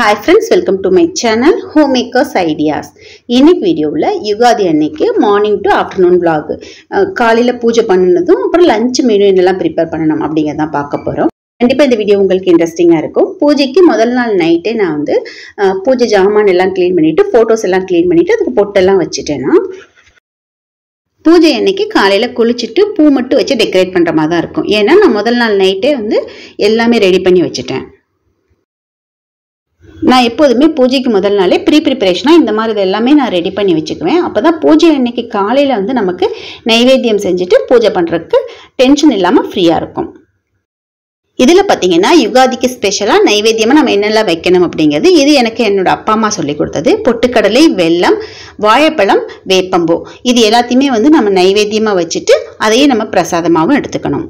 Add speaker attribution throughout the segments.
Speaker 1: Hi friends welcome to my channel home makers ideas இன்னைக்கு வீடியோவில் யுகாதி அன்னைக்கு மார்னிங் டு ஆஃப்டர்நூன் vlog. காலையில் பூஜை பண்ணினதும் அப்புறம் லஞ்ச் மெனு என்னெல்லாம் ப்ரிப்பேர் பண்ணணும் அப்படிங்கிறதான் பார்க்க போகிறோம் கண்டிப்பாக இந்த வீடியோ உங்களுக்கு இன்ட்ரெஸ்டிங்காக இருக்கும். பூஜைக்கு முதல் நாள் நைட்டே நான் வந்து பூஜை ஜாமான் எல்லாம் க்ளீன் பண்ணிவிட்டு ஃபோட்டோஸ் எல்லாம் க்ளீன் பண்ணிவிட்டு அதுக்கு பொட்டெல்லாம் வச்சுட்டேன்னா பூஜை அன்னைக்கு காலையில் குளிச்சுட்டு பூ மட்டும் வச்சு டெக்கரேட் பண்ணுற மாதிரி தான் இருக்கும். ஏன்னா நான் முதல் நாள் நைட்டே வந்து எல்லாமே ரெடி பண்ணி வச்சுட்டேன். நான் எப்போதுமே பூஜைக்கு முதல் நாளே ப்ரீ ப்ரிப்பரேஷனாக இந்த மாதிரி இது எல்லாமே நான் ரெடி பண்ணி வச்சுக்குவேன். அப்போ தான் பூஜை அன்னைக்கு காலையில் வந்து நமக்கு நைவேத்தியம் செஞ்சுட்டு பூஜை பண்ணுறதுக்கு டென்ஷன் இல்லாமல் ஃப்ரீயாக இருக்கும். இதில் பார்த்தீங்கன்னா யுகாதிக்கு ஸ்பெஷலாக நைவேத்தியமாக நம்ம என்னெல்லாம் வைக்கணும் அப்படிங்கிறது இது எனக்கு என்னோட அப்பா அம்மா சொல்லி கொடுத்தது. பொட்டுக்கடலை வெல்லம் வாழைப்பழம் வேப்பம்பூ. இது எல்லாத்தையுமே வந்து நம்ம நைவேத்தியமாக வச்சுட்டு அதையே நம்ம பிரசாதமாகவும் எடுத்துக்கணும்.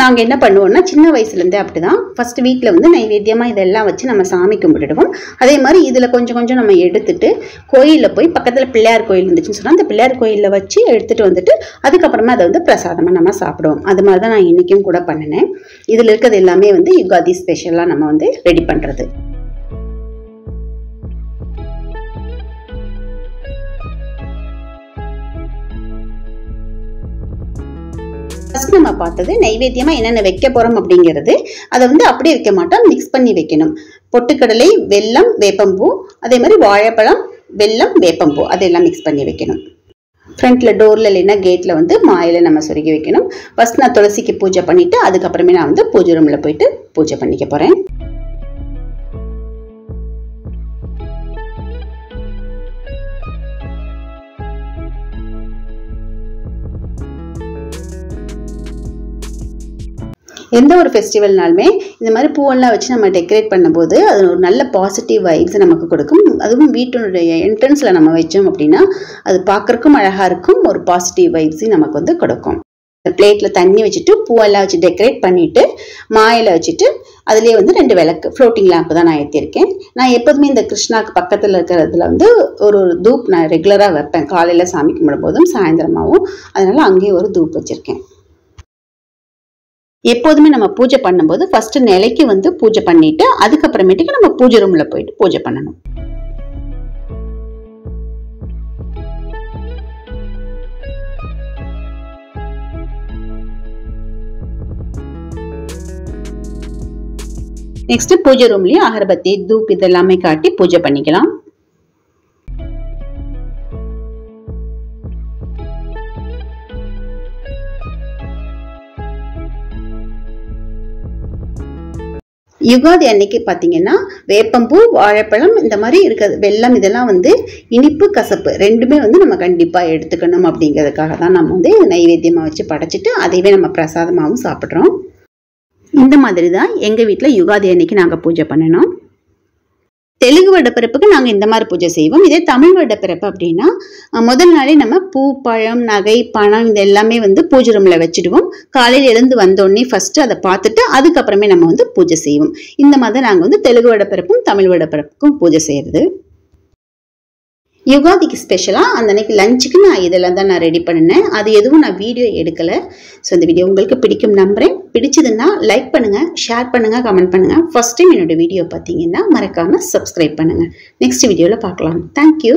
Speaker 1: நாங்கள் என்ன பண்ணுவோம்னா சின்ன வயசுலேருந்தே அப்படி தான் ஃபஸ்ட்டு வீட்டில் வந்து நைவேத்தியமாக இதெல்லாம் வச்சு நம்ம சாமி கும்பிட்டுடுவோம். அதே மாதிரி இதில் கொஞ்சம் கொஞ்சம் நம்ம எடுத்துட்டு கோயிலில் போய் பக்கத்தில் பிள்ளையார் கோயில் இருந்துச்சுன்னு சொன்னால் அந்த பிள்ளையார் கோயிலில் வச்சு எடுத்துகிட்டு வந்துட்டு அதுக்கப்புறமா அதை வந்து பிரசாதமாக நம்ம சாப்பிடுவோம். அது மாதிரி தான் நான் இன்றைக்கும் கூட பண்ணினேன். இதில் இருக்கிறது எல்லாமே வந்து யுகாதி ஸ்பெஷலாக நம்ம வந்து ரெடி பண்ணுறது ஃபர்ஸ்ட் நம்ம பார்த்தது நைவேத்தியமாக என்னென்ன வைக்க போகிறோம் அப்படிங்கிறது அதை வந்து அப்படியே வைக்க மாட்டோம் மிக்ஸ் பண்ணி வைக்கணும். பொட்டுக்கடலை வெல்லம் வேப்பம்பூ அதே மாதிரி வாழைப்பழம் வெல்லம் வேப்பம்பூ அதெல்லாம் மிக்ஸ் பண்ணி வைக்கணும். ஃப்ரண்ட்டில் டோரில் இல்லைன்னா கேட்டில் வந்து மாயில் நம்ம சொருகி வைக்கணும். ஃபஸ்ட் நான் துளசிக்கு பூஜை பண்ணிவிட்டு அதுக்கப்புறமே நான் வந்து பூஜை ரூமில் போயிட்டு பூஜை பண்ணிக்க போகிறேன் எந்த ஒரு ஃபெஸ்டிவல்னாலுமே இந்த மாதிரி பூவெல்லாம் வச்சு நம்ம டெக்கரேட் பண்ணும்போது அது ஒரு நல்ல பாசிட்டிவ் வைப்ஸ் நமக்கு கொடுக்கும். அதுவும் வீட்டினுடைய என்ட்ரன்ஸில் நம்ம வச்சோம் அப்படின்னா அது பார்க்கறக்கும் அழகாக இருக்கும் ஒரு பாசிட்டிவ் வைப்ஸையும் நமக்கு வந்து கொடுக்கும். பிளேட்டில் தண்ணி வச்சுட்டு பூவெல்லாம் வச்சு டெக்கரேட் பண்ணிவிட்டு மாயில வச்சுட்டு அதுலேயே வந்து ரெண்டு விளக்கு ஃப்ளோட்டிங் லேம்ப் தான் நான் ஏற்றிருக்கேன் நான் எப்போதுமே இந்த கிருஷ்ணாக்கு பக்கத்தில் இருக்கிறதுல வந்து ஒரு ஒரு தூப் நான் ரெகுலராக வைப்பேன். காலையில் சாமி கும்பிடும்போதும் சாயந்தரமாகவும் அதனால் அங்கேயே ஒரு தூப் வச்சுருக்கேன். எப்போதுமே நம்ம பூஜை பண்ணும்போது ஃபர்ஸ்ட் நிலைக்கு வந்து பூஜை பண்ணிட்டு அதுக்கப்புறமேட்டுக்கு நம்ம பூஜை ரூம்ல போயிட்டு பூஜை பண்ணணும். நெக்ஸ்ட் பூஜை ரூம்லயும் அகரபத்தி தூப் இதெல்லாமே காட்டி பூஜை பண்ணிக்கலாம். யுகாதி அன்னைக்கு பார்த்தீங்கன்னா வேப்பம்பூ வாழைப்பழம் இந்த மாதிரி இருக்கிறது வெல்லம் இதெல்லாம் வந்து இனிப்பு கசப்பு ரெண்டுமே வந்து நம்ம கண்டிப்பாக எடுத்துக்கணும் அப்படிங்கிறதுக்காக தான் நம்ம வந்து நைவேத்தியமாக வச்சு படைச்சிட்டு அதையவே நம்ம பிரசாதமாகவும் சாப்பிட்றோம். இந்த மாதிரி தான் எங்கள் வீட்டில் யுகாதி அன்னைக்கு நாங்கள் பூஜை பண்ணணும் தெலுங்கு வருடப்பிறப்புக்கு நாங்கள் இந்த மாதிரி பூஜை செய்வோம். இதே தமிழ் வருடப்பிறப்பு அப்படின்னா முதல் நாளே நம்ம பூ பழம் நகை பணம் இது எல்லாமே வந்து பூஜை ரூமில் வச்சுடுவோம். காலையில் எழுந்து வந்தோடனே ஃபஸ்ட்டு அதை பார்த்துட்டு அதுக்கப்புறமே நம்ம வந்து பூஜை செய்வோம். இந்த மாதிரி நாங்கள் வந்து தெலுங்கு வருடப்பிறப்பும் தமிழ் வருடப்பிறப்புக்கும் பூஜை செய்கிறது யுகாதிக்கு ஸ்பெஷலாக அந்த அன்னைக்கு லஞ்சுக்கு நான் இதெல்லாம் தான் நான் ரெடி பண்ணினேன். அது எதுவும் நான் வீடியோ எடுக்கலை. ஸோ இந்த வீடியோ உங்களுக்கு பிடிக்கும் நம்புகிறேன் பிடிச்சதுன்னா லைக் பண்ணுங்கள் ஷேர் பண்ணுங்கள் கமெண்ட் பண்ணுங்கள் ஃபஸ்ட் டைம் என்னோட வீடியோ பார்த்தீங்கன்னா மறக்காமல் சப்ஸ்கிரைப் பண்ணுங்கள் நெக்ஸ்ட் வீடியோவில் பார்க்கலாம். தேங்க்யூ